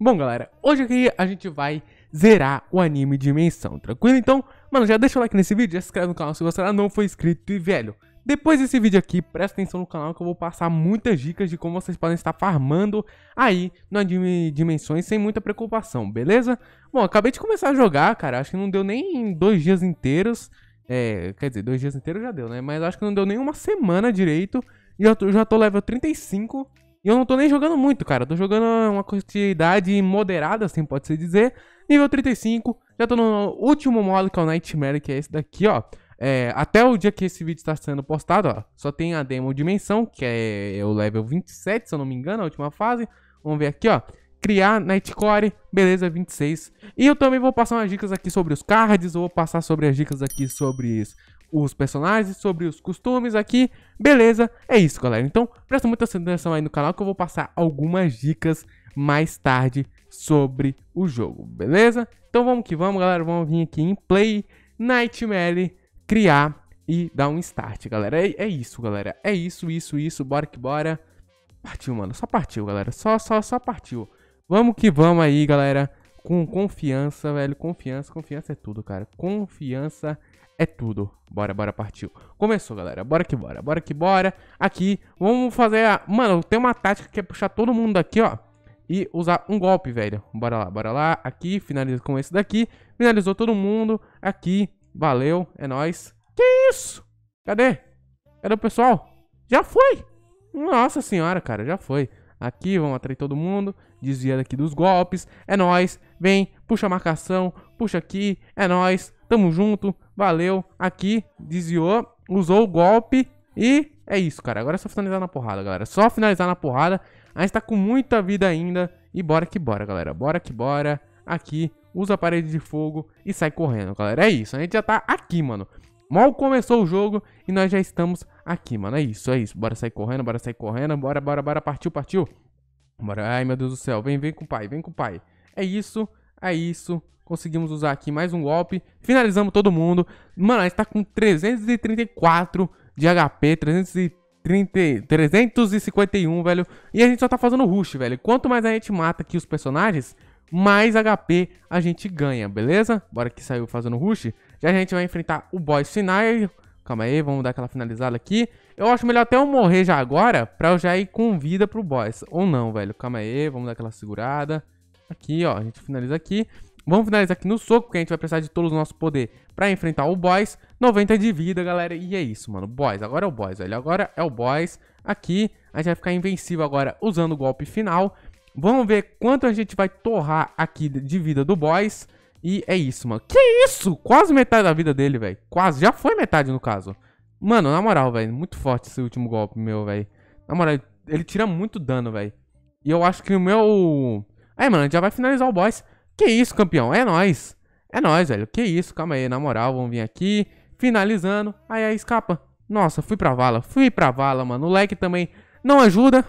Bom, galera, hoje aqui a gente vai zerar o anime Dimensão, tranquilo? Então, mano, já deixa o like nesse vídeo, já se inscreve no canal se você ainda não foi inscrito e, velho, depois desse vídeo aqui, presta atenção no canal que eu vou passar muitas dicas de como vocês podem estar farmando aí no anime Dimensões sem muita preocupação, beleza? Bom, acabei de começar a jogar, cara, acho que não deu nem dois dias inteiros, é, quer dizer, dois dias inteiros já deu, né? Mas acho que não deu nem uma semana direito e eu já tô level 35 e eu não tô nem jogando muito, cara. tô jogando uma quantidade moderada, assim pode se dizer. Nível 35. Já tô no último modo, que é o Nightmare, que é esse daqui, ó. É, até o dia que esse vídeo está sendo postado, ó. Só tem a demo Dimensão, que é o level 27, se eu não me engano, a última fase. Vamos ver aqui, ó. Criar Nightcore, beleza, 26. E eu também vou passar umas dicas aqui sobre os cards, vou passar sobre as dicas aqui sobre os personagens, sobre os costumes aqui. Beleza? É isso, galera. Então, presta muita atenção aí no canal que eu vou passar algumas dicas mais tarde sobre o jogo, beleza? Então vamos que vamos, galera. Vamos vir aqui em Play, Nightmare, criar e dar um start, galera. É, é isso, galera. É isso, isso, isso. Bora que bora. Partiu, mano. Só partiu, galera. Só, só, só partiu. Vamos que vamos aí, galera. Com confiança, velho. Confiança, confiança é tudo, cara. Confiança é tudo. Bora, bora, partiu. Começou, galera. Bora que bora. Bora que bora. Aqui, vamos fazer a... Mano, tem uma tática que é puxar todo mundo daqui, ó. E usar um golpe, velho. Bora lá, bora lá. Aqui, finaliza com esse daqui. Finalizou todo mundo. Aqui, valeu. É nóis. Que isso? Cadê? Cadê o pessoal? Já foi. Nossa senhora, cara, já foi. Aqui, vamos atrair todo mundo. Desvia daqui dos golpes. É nóis. Vem, puxa a marcação. Puxa aqui. É nóis. Tamo junto. Valeu. Aqui, desviou, usou o golpe e é isso, cara. Agora é só finalizar na porrada, galera. Só finalizar na porrada. A gente tá com muita vida ainda. E bora que bora, galera. Bora que bora. Aqui, usa a parede de fogo e sai correndo, galera. É isso. A gente já tá aqui, mano. Mal começou o jogo e nós já estamos aqui, mano. É isso, é isso. Bora sair correndo, bora sair correndo. Bora, bora, bora. Partiu, partiu. Bora. Ai, meu Deus do céu. Vem, vem com o pai, vem com o pai. É isso, é isso. Conseguimos usar aqui mais um golpe. Finalizamos todo mundo. Mano, a gente tá com 334 de HP. 330, 351, velho. E a gente só tá fazendo rush, velho. Quanto mais a gente mata aqui os personagens, mais HP a gente ganha, beleza? Bora que saiu fazendo rush. Já a gente vai enfrentar o boss final. Calma aí, vamos dar aquela finalizada aqui. Eu acho melhor até eu morrer já agora, pra eu já ir com vida pro boss. Ou não, velho. Calma aí, vamos dar aquela segurada. Aqui, ó, a gente finaliza aqui. Vamos finalizar aqui no soco, porque a gente vai precisar de todo o nosso poder pra enfrentar o boss. 90 de vida, galera. E é isso, mano. Boss. Agora é o boss, velho. Agora é o boss. Aqui, a gente vai ficar invencível agora usando o golpe final. Vamos ver quanto a gente vai torrar aqui de vida do boss. E é isso, mano. Que isso? Quase metade da vida dele, velho. Quase. Já foi metade, no caso. Mano, na moral, velho. Muito forte esse último golpe meu, velho. Na moral, ele tira muito dano, velho. E eu acho que o meu... Aí, mano, já vai finalizar o boss. Que isso, campeão? É nóis. É nóis, velho. Que isso, calma aí. Na moral, vamos vir aqui. Finalizando. Aí, aí, escapa. Nossa, fui pra vala. Fui pra vala, mano. O like também não ajuda.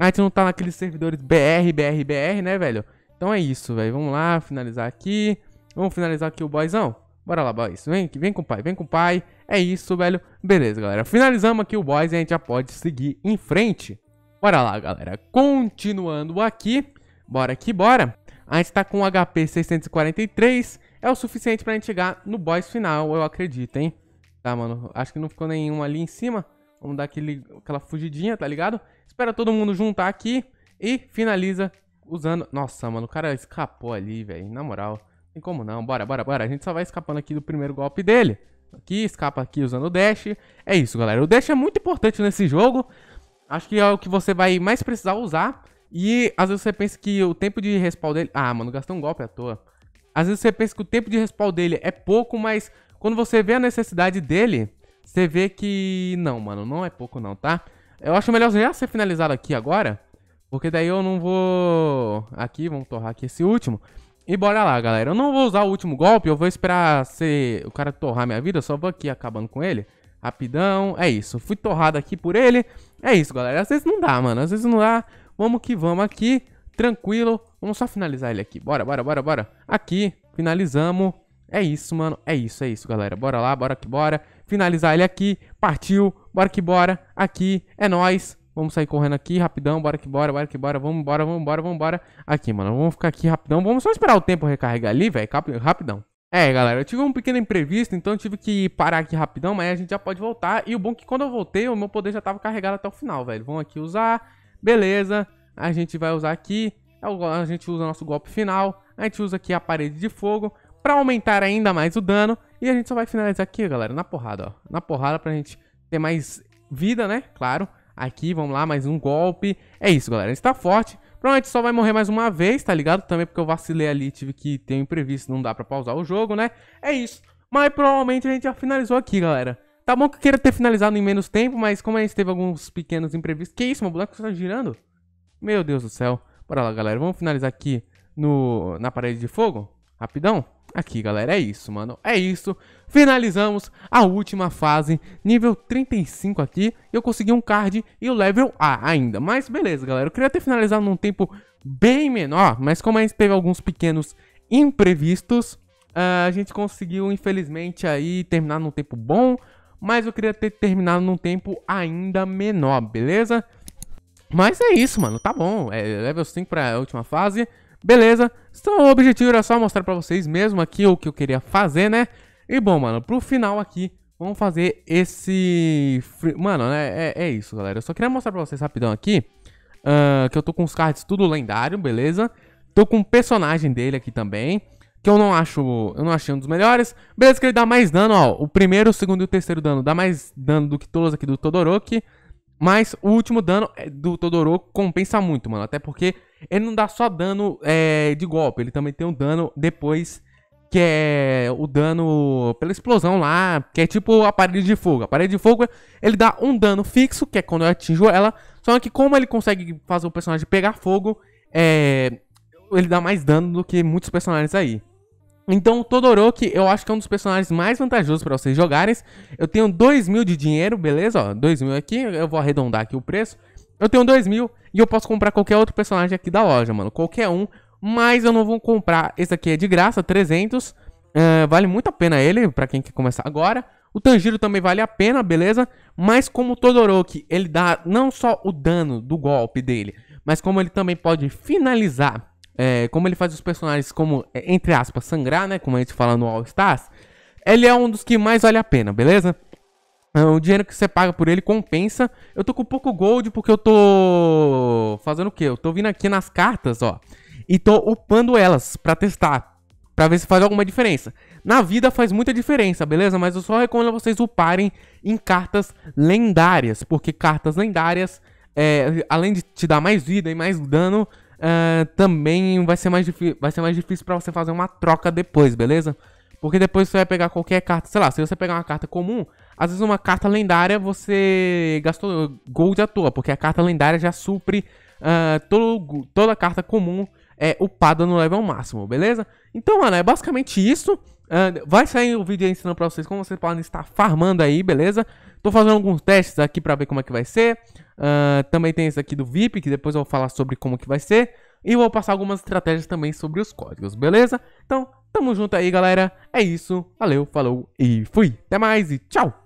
A gente não tá naqueles servidores BR, BR, BR, né, velho? Então é isso, velho. Vamos lá, finalizar aqui. Vamos finalizar aqui o boyzão. Bora lá, boys. Vem, vem com o pai, vem com o pai. É isso, velho. Beleza, galera. Finalizamos aqui o boys e a gente já pode seguir em frente. Bora lá, galera. Continuando aqui. Bora que bora. A gente tá com um HP 643. É o suficiente pra gente chegar no boss final, eu acredito, hein? Tá, mano. Acho que não ficou nenhum ali em cima. Vamos dar aquele, aquela fugidinha, tá ligado? Espera todo mundo juntar aqui. E finaliza usando... Nossa, mano. O cara escapou ali, velho. Na moral. Tem como não. Bora, bora, bora. A gente só vai escapando aqui do primeiro golpe dele. Aqui, escapa aqui usando o dash. É isso, galera. O dash é muito importante nesse jogo. Acho que é o que você vai mais precisar usar. E às vezes você pensa que o tempo de respawn dele... Ah, mano, gastou um golpe à toa. Às vezes você pensa que o tempo de respawn dele é pouco, mas quando você vê a necessidade dele, você vê que... Não, mano, não é pouco não, tá? Eu acho melhor já ser finalizado aqui agora, porque daí eu não vou... Aqui, vamos torrar aqui esse último. E bora lá, galera. Eu não vou usar o último golpe, eu vou esperar ser o cara torrar minha vida, eu só vou aqui acabando com ele. Rapidão, é isso. Fui torrado aqui por ele. É isso, galera. Às vezes não dá, mano. Às vezes não dá. Vamos que vamos aqui, tranquilo. Vamos só finalizar ele aqui. Bora, bora, bora, bora. Aqui, finalizamos. É isso, mano. É isso, é isso, galera. Bora lá, bora que bora. Finalizar ele aqui. Partiu. Bora que bora. Aqui, é nóis. Vamos sair correndo aqui, rapidão, bora que bora, bora que bora, vamos embora, vamos embora, vamos embora. Aqui, mano, vamos ficar aqui rapidão. Vamos só esperar o tempo recarregar ali, velho, rapidão. É, galera, eu tive um pequeno imprevisto, então eu tive que parar aqui rapidão, mas a gente já pode voltar. E o bom é que quando eu voltei, o meu poder já tava carregado até o final, velho. Vamos aqui usar, beleza. A gente vai usar aqui, é a gente usa o nosso golpe final. A gente usa aqui a parede de fogo pra aumentar ainda mais o dano. E a gente só vai finalizar aqui, galera, na porrada, ó. Na porrada pra gente ter mais vida, né? Claro. Aqui, vamos lá, mais um golpe. É isso, galera. Está forte. Provavelmente só vai morrer mais uma vez, tá ligado? Também porque eu vacilei ali, tive que ter um imprevisto, não dá pra pausar o jogo, né? É isso. Mas provavelmente a gente já finalizou aqui, galera. Tá bom que eu queira ter finalizado em menos tempo, mas como a gente teve alguns pequenos imprevistos... Que isso, meu boneco está girando? Meu Deus do céu. Bora lá, galera. Vamos finalizar aqui no, na parede de fogo? Rapidão? Aqui, galera, é isso, mano. É isso. Finalizamos a última fase, nível 35 aqui. Eu consegui um card e o level A ainda. Mas beleza, galera. Eu queria ter finalizado num tempo bem menor, mas como a gente teve alguns pequenos imprevistos, uh, a gente conseguiu, infelizmente, aí terminar num tempo bom. Mas eu queria ter terminado num tempo ainda menor, beleza? Mas é isso, mano. Tá bom. É level 5 pra última fase. Beleza, então o objetivo era só mostrar pra vocês mesmo aqui o que eu queria fazer, né? E bom, mano, pro final aqui, vamos fazer esse... Mano, é, é, é isso, galera. Eu só queria mostrar pra vocês rapidão aqui, uh, que eu tô com os cards tudo lendário, beleza? Tô com o personagem dele aqui também, que eu não acho, eu não achei um dos melhores. Beleza que ele dá mais dano, ó, o primeiro, o segundo e o terceiro dano dá mais dano do que todos aqui do Todoroki. Mas o último dano é, do Todoroki compensa muito, mano. Até porque ele não dá só dano é, de golpe, ele também tem um dano depois, que é o dano pela explosão lá, que é tipo a parede de fogo. A parede de fogo, ele dá um dano fixo, que é quando eu atinjo ela, só que como ele consegue fazer o personagem pegar fogo, é, ele dá mais dano do que muitos personagens aí. Então Todoroki eu acho que é um dos personagens mais vantajosos para vocês jogarem. Eu tenho 2 mil de dinheiro, beleza? Ó, 2 mil aqui, eu vou arredondar aqui o preço. Eu tenho 2 mil e eu posso comprar qualquer outro personagem aqui da loja, mano. Qualquer um, mas eu não vou comprar. Esse aqui é de graça, 300. Uh, é, vale muito a pena ele, pra quem quer começar agora. O Tanjiro também vale a pena, beleza? Mas como o Todoroki, ele dá não só o dano do golpe dele, mas como ele também pode finalizar é, como ele faz os personagens como, é, entre aspas, sangrar, né? Como a gente fala no All Stars. Ele é um dos que mais vale a pena, beleza? Ah, o dinheiro que você paga por ele compensa. Eu tô com pouco gold porque eu tô fazendo o quê? Eu tô vindo aqui nas cartas, ó. E tô upando elas pra testar. Pra ver se faz alguma diferença. Na vida faz muita diferença, beleza? Mas eu só recomendo vocês uparem em cartas lendárias. Porque cartas lendárias, é, além de te dar mais vida e mais dano, uh, também vai ser mais difícil, vai ser mais difícil para você fazer uma troca depois, beleza? Porque depois você vai pegar qualquer carta, sei lá, se você pegar uma carta comum, às vezes uma carta lendária você gastou gold à toa, porque a carta lendária já supre uh, todo, toda carta comum é upada no level máximo, beleza? Então, mano, é basicamente isso. Uh, vai sair o vídeo ensinando pra vocês como vocês podem estar farmando aí, beleza? Tô fazendo alguns testes aqui pra ver como é que vai ser. Uh, também tem esse aqui do VIP, que depois eu vou falar sobre como que vai ser. E vou passar algumas estratégias também sobre os códigos, beleza? Então, tamo junto aí, galera. É isso. Valeu, falou e fui. Até mais e tchau!